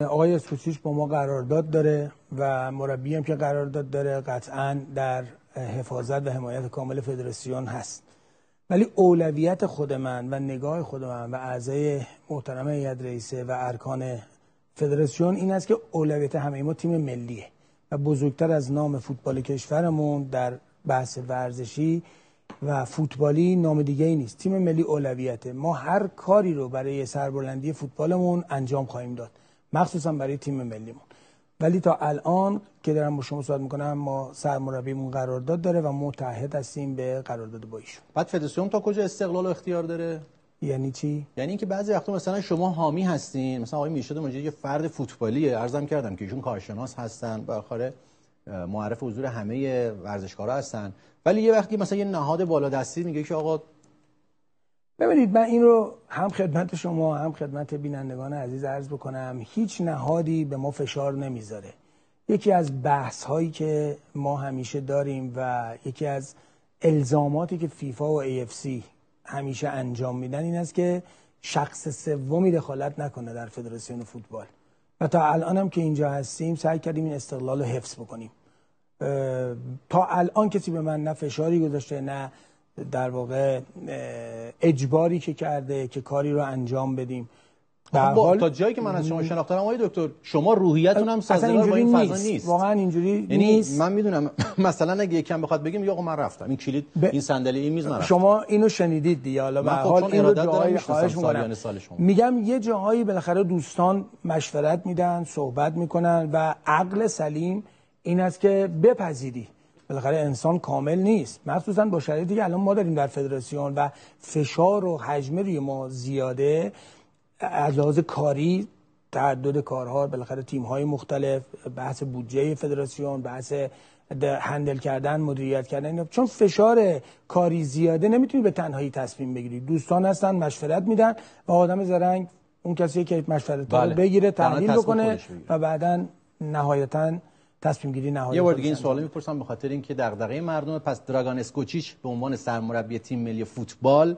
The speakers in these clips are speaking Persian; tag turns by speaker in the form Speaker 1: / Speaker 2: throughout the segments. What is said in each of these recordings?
Speaker 1: آقای اسکوچیچ با ما قرارداد داره و مربی هم که قرارداد داره قطعا در حفاظت و حمایت کامل فدراسیون هست. ولی اولویت خود من و نگاه خود من و اعضای محترم هیئت رئیسه و ارکان فدراسیون این است که اولویت همه ما تیم ملیه و بزرگتر از نام فوتبال کشورمون در بحث ورزشی و فوتبالی نام دیگه ای نیست. تیم ملی اولویته. ما هر کاری رو برای سربلندی فوتبالمون انجام خواهیم داد. مخصوصا برای تیم ملیمون. ولی تا الان که دارم با شما صحبت می‌کنم ما سرمربیمون قرارداد داره و متحد هستیم به قرارداد با ایشون.
Speaker 2: بعد فدراسیون تا کجا استقلال و اختیار داره؟
Speaker 1: یعنی چی؟
Speaker 2: یعنی اینکه بعضی وقتا مثلا شما حامی هستین مثلا آقای می‌شد مجید یه فرد فوتبالیه ارزم کردم که ایشون کارشناس هستن بالاخره معرف حضور همه ورزشکارا هستن. ولی یه وقتی مثلا یه نهاد بالادستی میگه که آقا
Speaker 1: ببینید من این رو هم خدمت شما هم خدمت بینندگان عزیز عرض بکنم هیچ نهادی به ما فشار نمی‌ذاره. یکی از بحث هایی که ما همیشه داریم و یکی از الزاماتی که فیفا و AFC همیشه انجام میدن این است که شخص سومی دخالت نکنه در فدراسیون فوتبال. و تا الان هم که اینجا هستیم سعی کردیم این استقلال رو حفظ بکنیم. تا الان کسی به من نه فشاری گذاشته نه در واقع اجباری که کرده که کاری رو انجام بدیم.
Speaker 2: در حال تا جایی که من از شما شناختم آقای دکتر شما روحیتون هم سازگار با این فضا نیست.
Speaker 1: واقعا اینجوری
Speaker 2: یعنی
Speaker 1: نیست.
Speaker 2: من می‌دونم مثلا اگه یکم بخواد بگیم یا من رفتم این کلید ب... این صندلی این میز من رفتم
Speaker 1: شما اینو شنیدید دیگه. حالا به حال این رو جاهای خواهش می‌کنم. میگم یه جاهایی بالاخره دوستان مشورت میدن صحبت می‌کنن و عقل سلیم این است که بپذیری. بالاخره انسان کامل نیست. مخصوصا با شرایطی که الان ما داریم در فدراسیون و فشار و حجم روی ما زیاده. از لحاظ کاری تعدد کارها بالاخره تیم های مختلف بحث بودجه فدراسیون بحث هندل کردن مدیریت کردن چون فشار کاری زیاده نمی‌تونی به تنهایی تصمیم بگیری. دوستان هستن مشورت میدن و آدم زرنگ اون کسی که مشورت بله. بگیره تحلیل بکنه و بعدا نهایتا تصمیم گیری نهایی
Speaker 2: یه بار دیگه این سوال می‌پرسم به خاطر اینکه دغدغه مردم پس دراگان اسکوچیچ به عنوان سرمربی تیم ملی فوتبال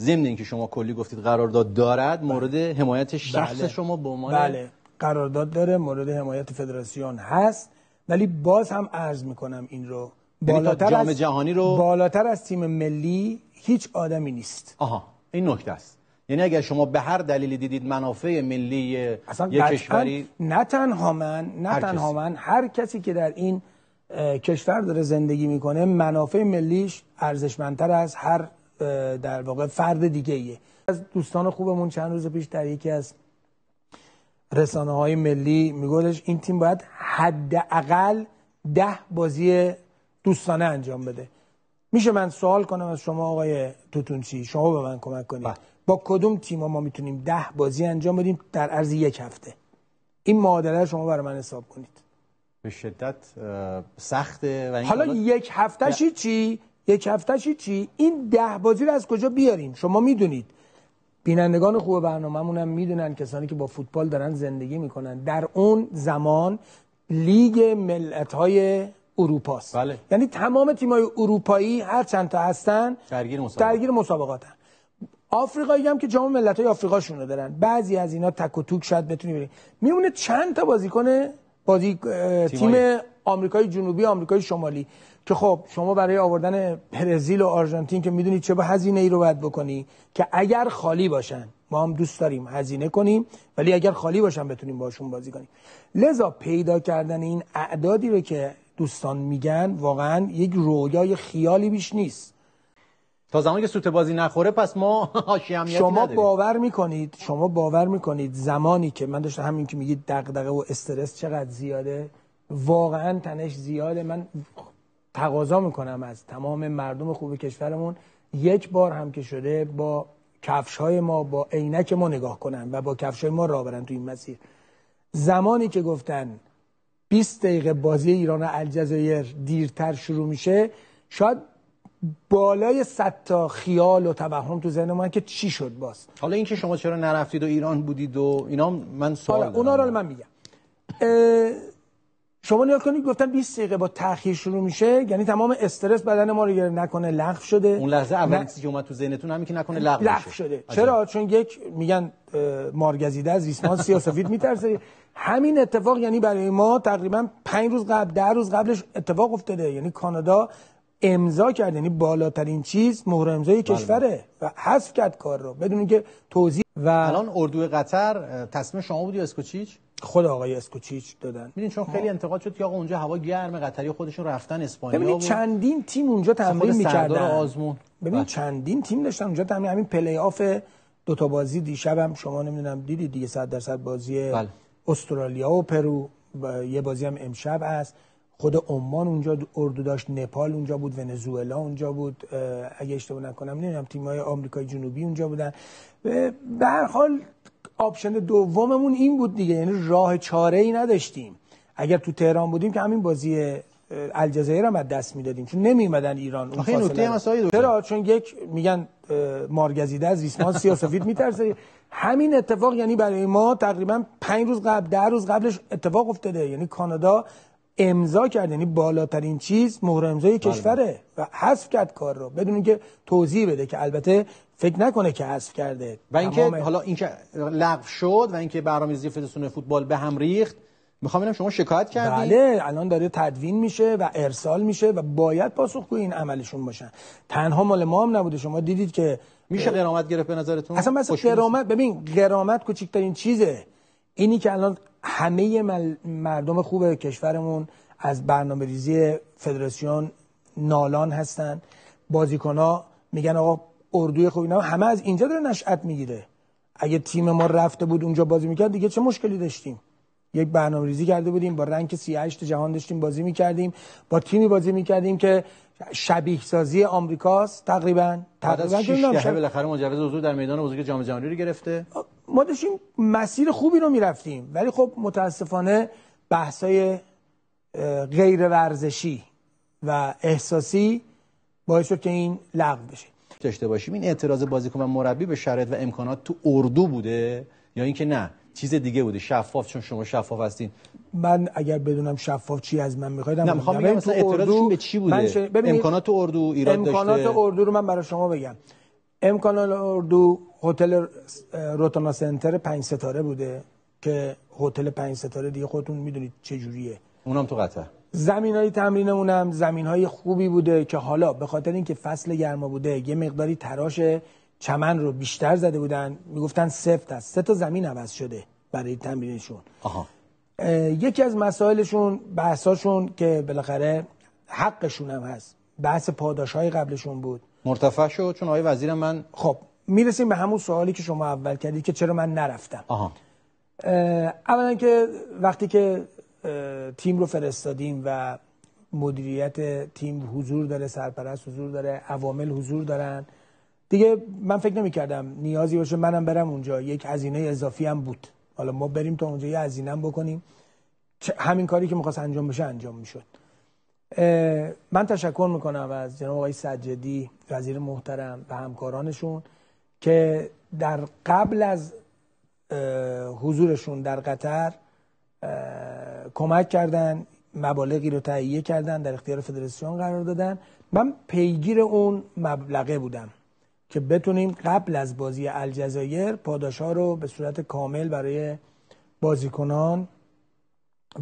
Speaker 2: ضمن اینکه شما کلی گفتید قرارداد دارد مورد حمایت شخص
Speaker 1: بله.
Speaker 2: شما به عنوان
Speaker 1: بله. قرارداد داره مورد حمایت فدراسیون هست. ولی باز هم عرض می‌کنم این رو.
Speaker 2: بالاتر جام از جهانی رو
Speaker 1: بالاتر از تیم ملی هیچ آدمی نیست.
Speaker 2: آها. این نکته است. یعنی اگر شما به هر دلیلی دیدید منافع ملی یک کشوری
Speaker 1: نه تنها من نه تنها من هر کسی که در این کشور داره زندگی می‌کنه منافع ملیش ارزشمندتر از هر در واقع فرد دیگه ایه. از دوستان خوبمون چند روز پیش در یکی از رسانه های ملی میگوش این تیم باید حداقل ده بازی دوستانه انجام بده. میشه من سوال کنم از شما آقای توتونچی؟ شما به من کمک کنید. با, کدوم تیم ما می‌تونیم ده بازی انجام بدیم در عرض یک هفته؟ این معادله شما برای من حساب کنید.
Speaker 2: به شدت سخته و این
Speaker 1: حالا یک هفتهشی چی؟ یک هفتهشی چی؟ این ده بازی رو از کجا بیاریم؟ شما می‌دونید. بینندگان خوب برنامه‌مون هم می‌دونن کسانی که با فوتبال دارن زندگی می‌کنن. در اون زمان لیگ ملت‌های اروپاست.
Speaker 2: بله.
Speaker 1: یعنی تمام تیم‌های اروپایی هر چند تا هستن
Speaker 2: درگیر مسابقات.
Speaker 1: درگیر مسابقاتن. آفریقایی هم که جام ملت‌های آفریقا رو دارن. بعضی از اینا تک و توک شاید بتونی بریم میمونه چند تا بازیکن بازی تیم آمریکای جنوبی آمریکای شمالی که خب شما برای آوردن برزیل و آرژانتین که می‌دونید چه به هزینه ای رو باید بکنی که اگر خالی باشن. ما هم دوست داریم هزینه کنیم ولی اگر خالی باشن بتونیم باشون بازی کنیم. لذا پیدا کردن این اعدادی رو که دوستان میگن واقعا یک رویای خیالی بیش نیست.
Speaker 2: تا زمانی که سوت بازی نخوره پس ما
Speaker 1: شما نداریم. باور می‌کنید شما باور می‌کنید زمانی که من داشتم همین که میگید دغدغه و استرس چقدر زیاده؟ واقعا تنش زیاده. من تقاضا می‌کنم از تمام مردم خوب کشورمون یک بار هم که شده با کفش های ما با عینک ما نگاه کنن و با کفش های ما راه برن تو این مسیر. زمانی که گفتن 20 دقیقه بازی ایران و الجزایر دیرتر شروع میشه شاید بالای 100 تا خیال و توهم تو ذهن من که چی شد باز.
Speaker 2: حالا اینکه شما چرا نرفتید و ایران بودید و اینا من سوال
Speaker 1: اونا رو من میگم. شما نیا کنید گفتن 20 دقیقه با تاخیر شروع میشه یعنی تمام استرس بدن ما رو نکنه لغو شده.
Speaker 2: اون لحظه اولین چیزی که اومد تو ذهنتون همین که نکنه لغو
Speaker 1: لغو شده. چرا؟ چون یک میگن مارگزیده از ریسمان سیاسفید میترسه. همین اتفاق یعنی برای ما تقریبا پنج روز قبل ده روز قبلش اتفاق افتاده. یعنی کانادا امضا کرد. یعنی بالاترین چیز مهر امضای بله. کشوره و حذف کرد کار رو. بدون اینکه توضیح
Speaker 2: و الان اردو قطر تصمیم شما بود یا اسکوچیچ؟
Speaker 1: خود آقای اسکوچیچ دادن.
Speaker 2: ببین چون خیلی انتقاد شد که آقا اونجا هوا گرمه قطری خودشون رفتن اسپانیا ببینید
Speaker 1: چندین تیم اونجا تمرین می‌کردن.
Speaker 2: آزمون.
Speaker 1: ببین بله. چندین تیم داشتن اونجا تمرین. همین پلی آف دو تا بازی دیشبم شما نمی‌دونم دیدید دیگه 100 درصد بازی بله. استرالیا و پرو و یه بازی هم امشب هست. خود عمان اونجا اردو داشت نپال اونجا بود ونزوئلا اونجا بود. اگه اشتباه نکنم نمی‌دونم تیم‌های آمریکای جنوبی اونجا بودن. به هر حال option دوممون این بود دیگه یعنی راه چاره ای نداشتیم. اگر تو تهران بودیم که همین بازی الجزایر هم از دست می‌دادیم چون نمیمدن ایران
Speaker 2: اون نکته
Speaker 1: چرا؟ چون یک میگن مارگزیده از ریسمان سیاسفید میترسه. همین اتفاق یعنی برای ما تقریبا پنج روز قبل ده روز قبلش اتفاق افتاده. یعنی کانادا امضا کرد یعنی بالاترین چیز مهر امضای بله. کشوره و حذف کرد کار رو بدون اینکه توضیح بده که البته فکر نکنه که حذف کرده.
Speaker 2: و اینکه حالا اینکه لغو شد و اینکه برنامه‌ریزی فدراسیون فوتبال به هم ریخت می‌خوام ببینم شما شکایت کردید
Speaker 1: بله الان داره تدوین میشه و ارسال میشه و باید پاسخگوی این عملشون باشن. تنها مال ما هم نبوده. شما دیدید که
Speaker 2: میشه قرامت گرفت به نظرتون؟
Speaker 1: اصلا مثلا قرامت ببین قرامت کوچکترین چیزه. اینی که الان همه مردم خوب کشورمون از برنامه ریزی فدراسیون نالان هستن. ها میگن آقا اردوی خوبی نه همه از اینجا داره نشأت می‌گیره. اگه تیم ما رفته بود اونجا بازی می‌کرد دیگه چه مشکلی داشتیم؟ یک برنامه ریزی کرده بودیم با رنگ 38 جهان داشتیم بازی می‌کردیم با تیمی بازی می‌کردیم که شبیه سازی آمریکاست تقریبا.
Speaker 2: تقریبا که بالاخره مجوز حضور در میدان بزرگ جام جهانی رو گرفته.
Speaker 1: ما داشتیم مسیر خوبی رو می‌رفتیم. ولی خب متاسفانه بحثای غیر ورزشی و احساسی باعث شد که این لغو بشه.
Speaker 2: داشته باشیم. این اعتراض بازیکن و مربی به شرایط و امکانات تو اردو بوده یا اینکه نه؟ چیز دیگه بوده. شفاف چون شما شفاف هستین.
Speaker 1: من اگر بدونم شفاف چی از من می‌خواید
Speaker 2: نه می‌خوام بگم مثلا اعتراضشون به چی بوده؟ امکانات اردو ایراد
Speaker 1: داشته. امکانات اردو رو من برای شما بگم. امکانات اردو هتل روتانا سنتر پنج ستاره بوده که هتل پنج ستاره دیگه خودتون می‌دونید چه جوریه.
Speaker 2: اونم تو قطر.
Speaker 1: زمین های تمرینمون هم زمین های خوبی بوده که حالا به خاطر اینکه فصل گرما بوده یه مقداری تراش چمن رو بیشتر زده بودن می‌گفتن سفت است سه تا زمین عوض شده برای تمرینشون. آها. یکی از مسائلشون بحثاشون که بالاخره حقشون هم هست بحث پاداش های قبلشون بود.
Speaker 2: مرتفع شد چون آقای وزیر من
Speaker 1: خب می‌رسیم به همون سوالی که شما اول کردید که چرا من نرفتم. آها. اولا که وقتی که تیم رو فرستادیم و مدیریت تیم حضور داره سرپرست حضور داره عوامل حضور دارن دیگه من فکر نمی کردم نیازی باشه منم برم اونجا یک هزینه اضافی هم بود. حالا ما بریم تا اونجا یه هزینه بکنیم. همین کاری که می‌خواست انجام بشه انجام می‌شد. من تشکر می‌کنم از جناب آقای سجدی وزیر محترم و همکارانشون که در قبل از حضورشون در قطر کمک کردن مبالغی رو تهیه کردن در اختیار فدراسیون قرار دادن. من پیگیر اون مبلغه بودم که بتونیم قبل از بازی الجزایر پاداش ها رو به صورت کامل برای بازیکنان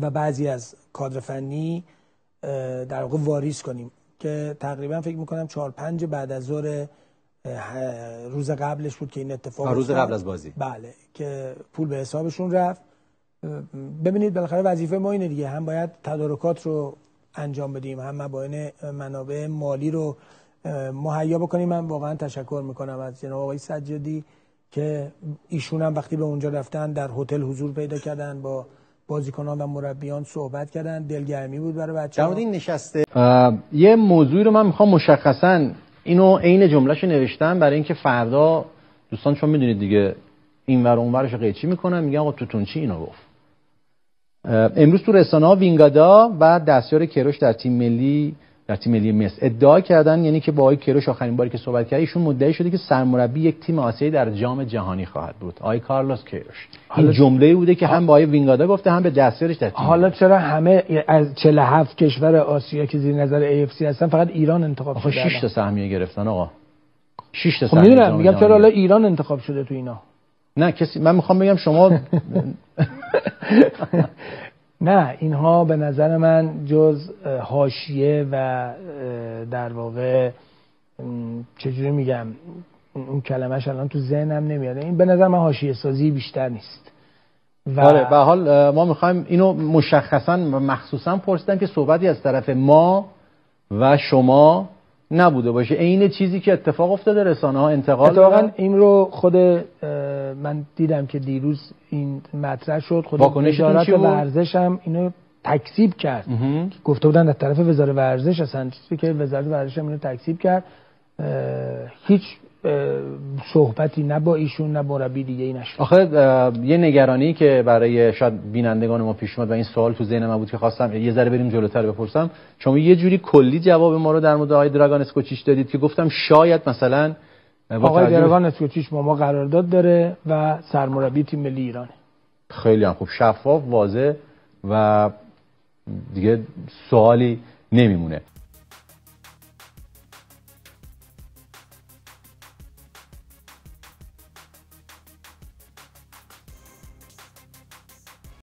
Speaker 1: و بعضی از کادر فنی در واقع واریز کنیم که تقریبا فکر می‌کنم چهار پنج بعد از ظهر روز قبلش بود که این اتفاق
Speaker 2: روز قبل از بازی.
Speaker 1: بله که پول به حسابشون رفت. ببینید بالاخره وظیفه ما اینه دیگه. هم باید تدارکات رو انجام بدیم هم مباین منابع مالی رو مهیا بکنیم. من واقعا تشکر می‌کنم از جناب آقای سجادی که ایشون هم وقتی به اونجا رفتن در هتل حضور پیدا کردن با بازیکنان و مربیان صحبت کردن. دلگرمی بود برای بچه‌ها.
Speaker 2: این نشسته یه موضوعی رو من می‌خوام مشخصا اینو عین جملهشو نوشتم برای اینکه فردا دوستان شما می‌دونید دیگه این ور اون ورش قیچی می‌کنن میگن آقا توتونچی اینو گفت؟ امروز تو رسانه ها وینگادا و دستیار کروش در تیم ملی در تیم ملی مصر. ادعا کردن یعنی که با آقای کروش آخرین باری که صحبت کرد ایشون مدعی شده که سرمربی یک تیم آسیایی در جام جهانی خواهد بود. آقای کارلوس کروش این جمله بوده که هم با آقای وینگادا گفته هم به دستیارش در
Speaker 1: حالا چرا همه از 47 کشور آسیا که زیر نظر AFC هستن فقط ایران انتخاب شده
Speaker 2: 6 تا سهمیه گرفتن آقا. 6 تا
Speaker 1: خب می‌دونم میگم چرا حالا ایران انتخاب شده تو اینا؟
Speaker 2: نه کسی من می‌خوام بگم شما
Speaker 1: نه اینها به نظر من جز حاشیه و در واقع چجوری میگم اون کلمهش الان تو ذهنم نمیاد. این به نظر من حاشیه سازی بیشتر نیست.
Speaker 2: و آره به حال ما می‌خوایم اینو مشخصا و مخصوصا پرسیدم که صحبتی از طرف ما و شما نبوده باشه. عین چیزی که اتفاق افتاده رسانه ها انتقال
Speaker 1: اتفاقا این رو خود من دیدم که دیروز این مطرح شد. خود وزارت ورزش هم اینو تکسیب کرد. گفته بودن از طرف وزارت ورزش اصلا چیزی که وزارت ورزش هم اینو تکسیب کرد هیچ صحبتی نه با ایشون نه مربی دیگه ای نشد.
Speaker 2: آخه یه نگرانی که برای شاید بینندگان ما پیش اومد و این سوال تو ذهن من بود که خواستم یه ذره بریم جلوتر بپرسم. شما یه جوری کلی جواب ما رو در مورد آقای دراگان اسکوچیش دادید که گفتم شاید مثلا
Speaker 1: آقای دراگان اسکوچیش با ما قرارداد داره و سرمربی تیم ملی ایرانه
Speaker 2: خیلی هم خوب. شفاف واضح و دیگه سوالی نمیمونه.